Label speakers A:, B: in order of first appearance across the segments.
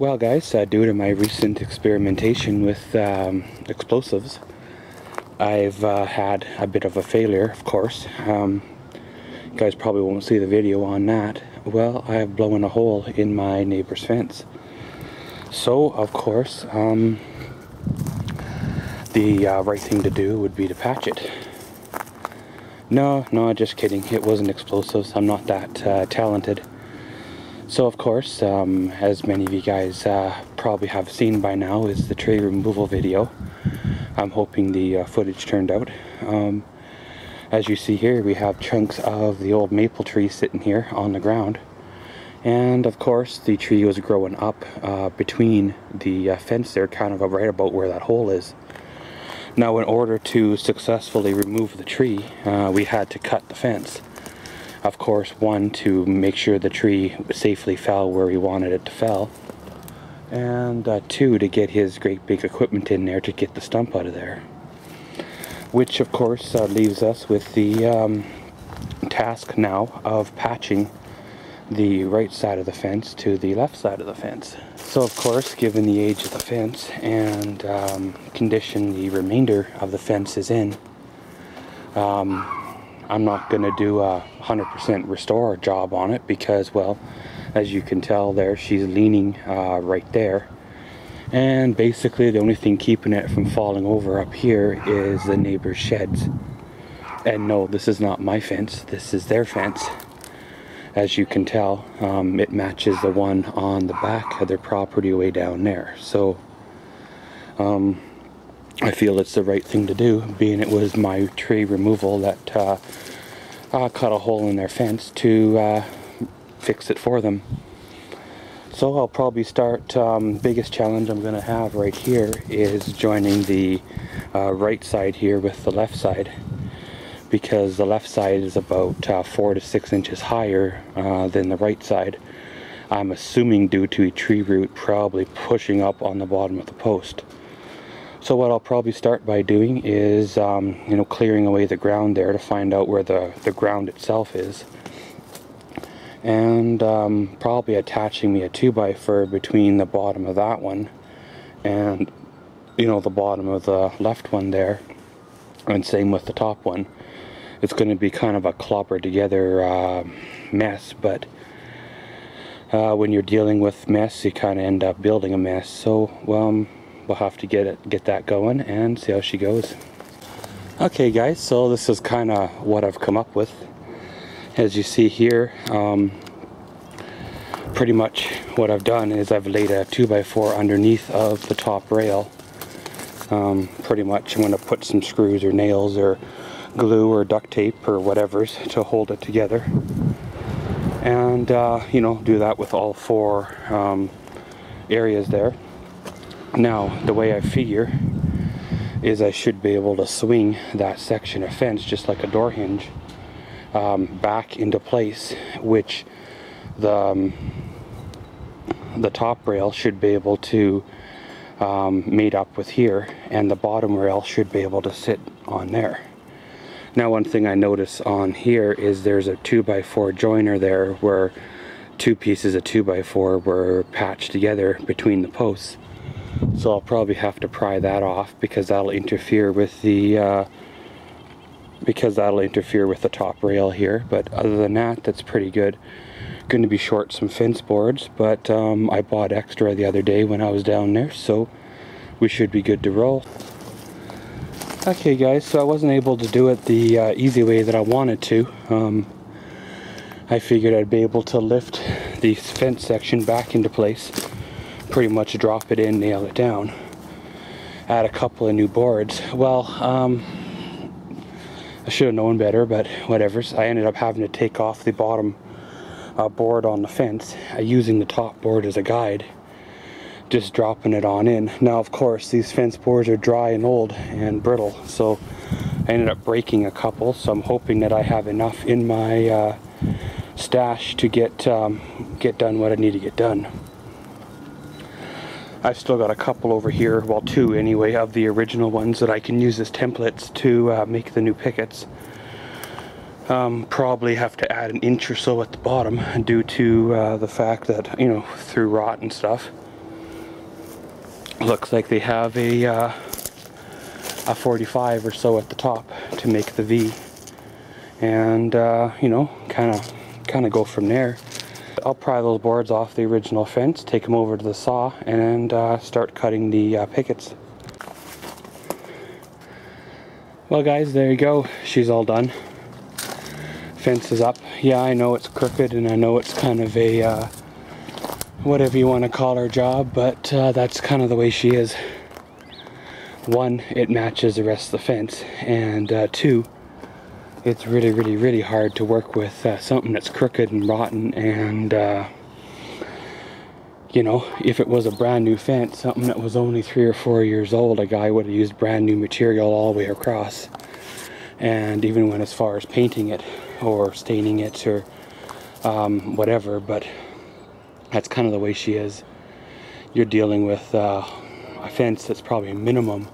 A: Well guys, uh, due to my recent experimentation with um, explosives, I've uh, had a bit of a failure, of course. Um, you guys probably won't see the video on that. Well, I have blown a hole in my neighbor's fence. So, of course, um, the uh, right thing to do would be to patch it. No, no, just kidding. It wasn't explosives. I'm not that uh, talented. So of course, um, as many of you guys uh, probably have seen by now, is the tree removal video. I'm hoping the uh, footage turned out. Um, as you see here, we have chunks of the old maple tree sitting here on the ground. And of course, the tree was growing up uh, between the uh, fence there, kind of right about where that hole is. Now, in order to successfully remove the tree, uh, we had to cut the fence of course one to make sure the tree safely fell where we wanted it to fall and uh, two to get his great big equipment in there to get the stump out of there. Which of course uh, leaves us with the um, task now of patching the right side of the fence to the left side of the fence. So of course given the age of the fence and um, condition the remainder of the fence is in um, I'm not going to do a 100% restore job on it because, well, as you can tell there, she's leaning uh, right there. And basically the only thing keeping it from falling over up here is the neighbor's sheds. And no, this is not my fence, this is their fence. As you can tell, um, it matches the one on the back of their property way down there. So, um, I feel it's the right thing to do, being it was my tree removal that uh, uh, cut a hole in their fence to uh, fix it for them. So I'll probably start, um, biggest challenge I'm going to have right here is joining the uh, right side here with the left side because the left side is about uh, four to six inches higher uh, than the right side. I'm assuming due to a tree root probably pushing up on the bottom of the post. So what I'll probably start by doing is, um, you know, clearing away the ground there to find out where the, the ground itself is. And um, probably attaching me a 2x4 between the bottom of that one and, you know, the bottom of the left one there. And same with the top one. It's going to be kind of a clobber together uh, mess, but uh, when you're dealing with mess, you kind of end up building a mess. So, well, um, we'll have to get it get that going and see how she goes. Okay guys so this is kind of what I've come up with. As you see here um, pretty much what I've done is I've laid a 2x4 underneath of the top rail. Um, pretty much I'm going to put some screws or nails or glue or duct tape or whatever's to hold it together. And uh, you know do that with all four um, areas there now, the way I figure is I should be able to swing that section of fence just like a door hinge um, back into place, which the um, the top rail should be able to um, meet up with here, and the bottom rail should be able to sit on there. Now, one thing I notice on here is there's a 2x4 joiner there where two pieces of 2x4 were patched together between the posts. So I'll probably have to pry that off because that'll interfere with the uh, because that'll interfere with the top rail here. But other than that, that's pretty good. Going to be short some fence boards, but um, I bought extra the other day when I was down there, so we should be good to roll. Okay guys, so I wasn't able to do it the uh, easy way that I wanted to. Um, I figured I'd be able to lift the fence section back into place pretty much drop it in, nail it down. Add a couple of new boards. Well, um, I should have known better, but whatever. I ended up having to take off the bottom uh, board on the fence, uh, using the top board as a guide, just dropping it on in. Now, of course, these fence boards are dry and old and brittle, so I ended up breaking a couple, so I'm hoping that I have enough in my uh, stash to get, um, get done what I need to get done. I've still got a couple over here, well two anyway, of the original ones that I can use as templates to uh, make the new pickets. Um, probably have to add an inch or so at the bottom due to uh, the fact that, you know, through rot and stuff. looks like they have a uh, a 45 or so at the top to make the V and uh, you know kind of kind of go from there I'll pry those boards off the original fence take them over to the saw and uh, start cutting the uh, pickets. Well guys there you go. She's all done. Fence is up. Yeah I know it's crooked and I know it's kind of a uh, whatever you want to call her job, but uh, that's kind of the way she is. One, it matches the rest of the fence, and uh, two, it's really, really, really hard to work with uh, something that's crooked and rotten, and uh, you know, if it was a brand new fence, something that was only three or four years old, a guy would have used brand new material all the way across. And even went as far as painting it or staining it or um, whatever, but that's kind of the way she is. You're dealing with uh, a fence that's probably a minimum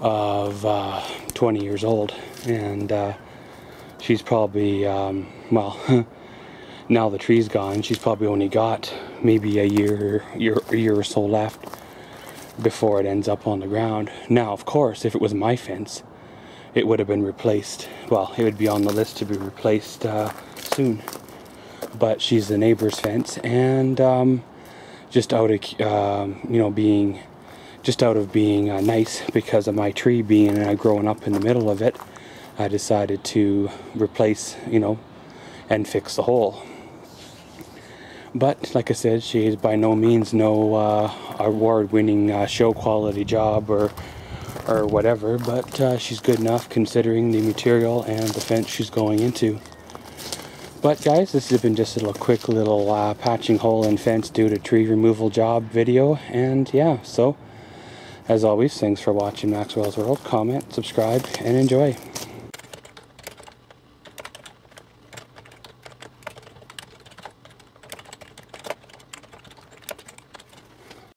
A: of uh, 20 years old, and uh, she's probably, um, well, now the tree's gone, she's probably only got maybe a year, year, year or so left before it ends up on the ground. Now, of course, if it was my fence, it would have been replaced. Well, it would be on the list to be replaced uh, soon but she's the neighbor's fence and um, just out of um, you know being just out of being uh, nice because of my tree being uh, growing up in the middle of it I decided to replace you know and fix the hole but like I said she is by no means no uh, award-winning uh, show quality job or or whatever but uh, she's good enough considering the material and the fence she's going into but guys, this has been just a little quick little uh, patching hole in fence due to tree removal job video. And yeah, so as always, thanks for watching Maxwell's World. Comment, subscribe, and enjoy.